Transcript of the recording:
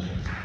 supporting